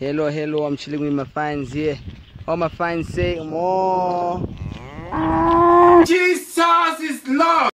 Hello, hello, I'm chilling with my fans here. All my fans say more. Jesus is love.